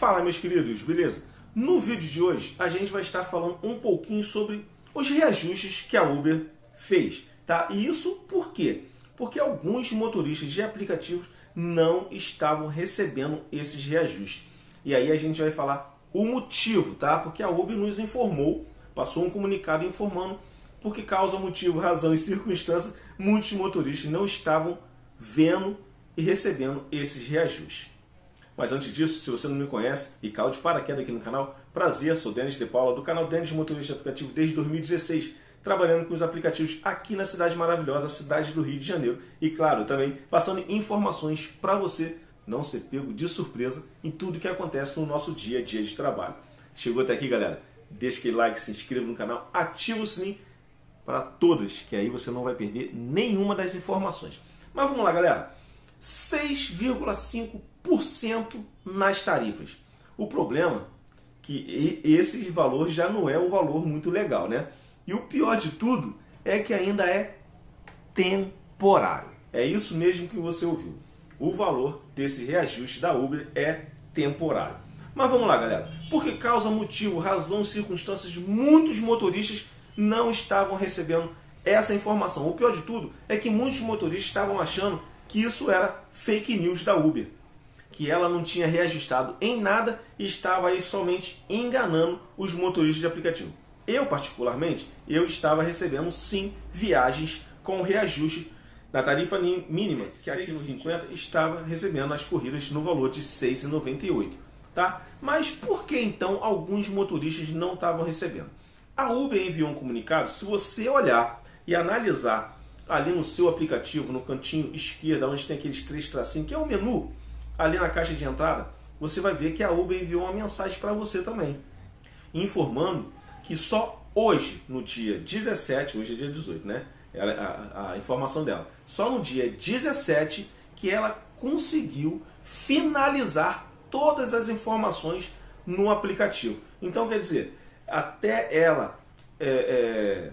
Fala, meus queridos, beleza? No vídeo de hoje, a gente vai estar falando um pouquinho sobre os reajustes que a Uber fez, tá? E isso por quê? Porque alguns motoristas de aplicativos não estavam recebendo esses reajustes. E aí a gente vai falar o motivo, tá? Porque a Uber nos informou, passou um comunicado informando por que causa, motivo, razão e circunstância, muitos motoristas não estavam vendo e recebendo esses reajustes. Mas antes disso, se você não me conhece e caiu de paraquedas aqui no canal, prazer, sou Denis De Paula, do canal Denis Motorista Aplicativo desde 2016, trabalhando com os aplicativos aqui na cidade maravilhosa, cidade do Rio de Janeiro. E claro, também passando informações para você não ser pego de surpresa em tudo que acontece no nosso dia a dia de trabalho. Chegou até aqui, galera? Deixa aquele like, se inscreva no canal, ativa o sininho para todos, que aí você não vai perder nenhuma das informações. Mas vamos lá, galera. 6,5% nas tarifas. O problema é que esse valor já não é um valor muito legal, né? E o pior de tudo é que ainda é temporário. É isso mesmo que você ouviu. O valor desse reajuste da Uber é temporário. Mas vamos lá, galera. Porque causa, motivo, razão, circunstâncias, muitos motoristas não estavam recebendo essa informação. O pior de tudo é que muitos motoristas estavam achando que isso era fake news da Uber, que ela não tinha reajustado em nada e estava aí somente enganando os motoristas de aplicativo. Eu, particularmente, eu estava recebendo sim viagens com reajuste na tarifa mínima, que aqui no 50 estava recebendo as corridas no valor de R$ 6,98. Tá? Mas por que então alguns motoristas não estavam recebendo? A Uber enviou um comunicado, se você olhar e analisar ali no seu aplicativo, no cantinho esquerdo, onde tem aqueles três tracinhos, que é o menu, ali na caixa de entrada, você vai ver que a Uber enviou uma mensagem para você também, informando que só hoje, no dia 17, hoje é dia 18, né? A, a informação dela, só no dia 17 que ela conseguiu finalizar todas as informações no aplicativo. Então, quer dizer, até ela é, é,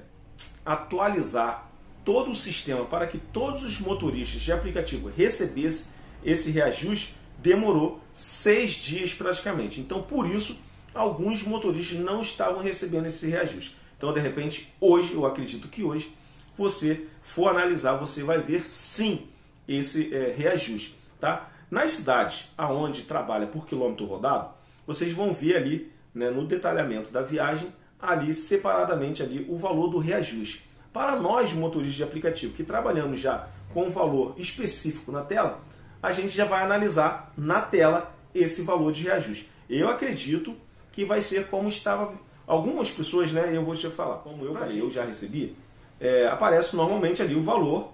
atualizar todo o sistema para que todos os motoristas de aplicativo recebessem esse reajuste, demorou seis dias praticamente. Então, por isso, alguns motoristas não estavam recebendo esse reajuste. Então, de repente, hoje, eu acredito que hoje, você for analisar, você vai ver sim esse é, reajuste. Tá? Nas cidades aonde trabalha por quilômetro rodado, vocês vão ver ali né, no detalhamento da viagem, ali separadamente ali o valor do reajuste. Para nós, motoristas de aplicativo, que trabalhamos já com um valor específico na tela, a gente já vai analisar na tela esse valor de reajuste. Eu acredito que vai ser como estava. Algumas pessoas, né? Eu vou te falar, como eu falei, eu já recebi, é, aparece normalmente ali o valor,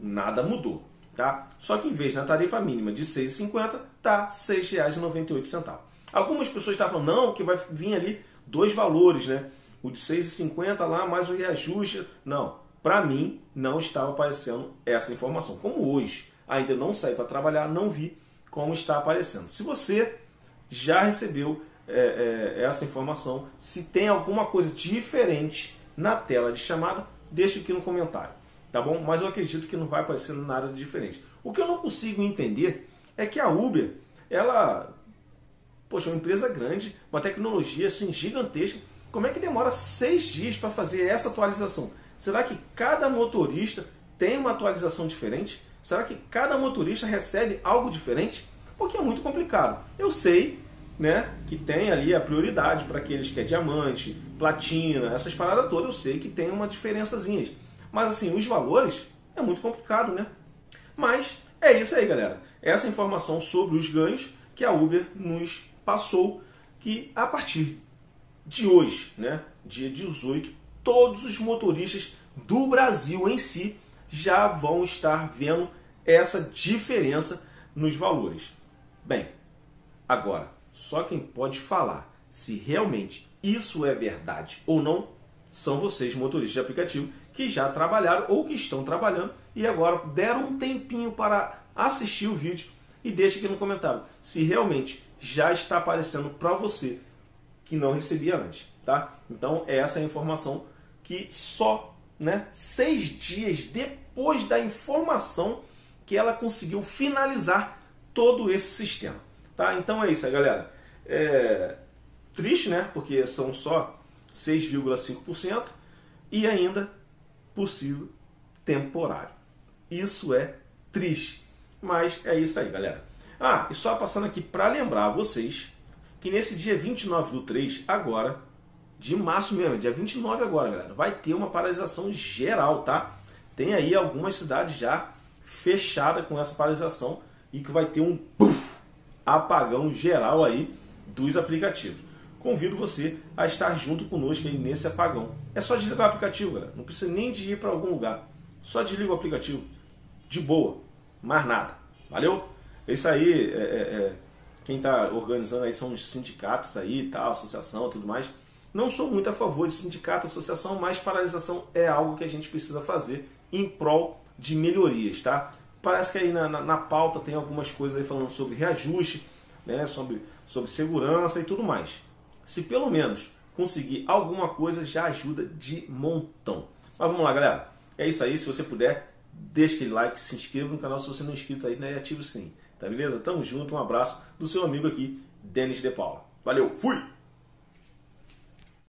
nada mudou. Tá? Só que em vez na tarifa mínima de R$ 6,50, tá R$ 6,98. Algumas pessoas estavam não, que vai vir ali dois valores, né? o de 6,50 lá, mais o reajuste. Não, para mim não estava aparecendo essa informação. Como hoje ainda não saí para trabalhar, não vi como está aparecendo. Se você já recebeu é, é, essa informação, se tem alguma coisa diferente na tela de chamada, deixe aqui no comentário, tá bom? Mas eu acredito que não vai aparecer nada de diferente. O que eu não consigo entender é que a Uber, ela, poxa, é uma empresa grande, uma tecnologia assim gigantesca, como é que demora seis dias para fazer essa atualização? Será que cada motorista tem uma atualização diferente? Será que cada motorista recebe algo diferente? Porque é muito complicado. Eu sei né, que tem ali a prioridade para aqueles que é diamante, platina, essas paradas todas, eu sei que tem uma diferençazinha. Mas assim, os valores é muito complicado, né? Mas é isso aí, galera. Essa informação sobre os ganhos que a Uber nos passou que a partir de hoje, né, dia 18, todos os motoristas do Brasil em si já vão estar vendo essa diferença nos valores. Bem, agora, só quem pode falar se realmente isso é verdade ou não são vocês, motoristas de aplicativo, que já trabalharam ou que estão trabalhando e agora deram um tempinho para assistir o vídeo e deixe aqui no comentário se realmente já está aparecendo para você que não recebia antes, tá? Então essa é a informação que só, né, seis dias depois da informação que ela conseguiu finalizar todo esse sistema, tá? Então é isso, galera. é, triste, né? Porque são só 6,5% e ainda possível temporário. Isso é triste, mas é isso aí, galera. Ah, e só passando aqui para lembrar vocês que nesse dia 29 do 3, agora, de março mesmo, dia 29 agora, galera, vai ter uma paralisação geral, tá? Tem aí algumas cidades já fechadas com essa paralisação e que vai ter um apagão geral aí dos aplicativos. Convido você a estar junto conosco aí nesse apagão. É só desligar o aplicativo, galera. Não precisa nem de ir para algum lugar. Só desliga o aplicativo. De boa. Mais nada. Valeu? É isso aí. É, é, é quem está organizando aí são os sindicatos aí, tal, associação tudo mais. Não sou muito a favor de sindicato, associação, mas paralisação é algo que a gente precisa fazer em prol de melhorias, tá? Parece que aí na, na, na pauta tem algumas coisas aí falando sobre reajuste, né, sobre, sobre segurança e tudo mais. Se pelo menos conseguir alguma coisa, já ajuda de montão. Mas vamos lá, galera. É isso aí. Se você puder, deixa aquele like, se inscreva no canal se você não é inscrito aí, né? E ativa o sininho. Tá beleza? Tamo junto, um abraço do seu amigo aqui, Denis De Paula. Valeu, fui!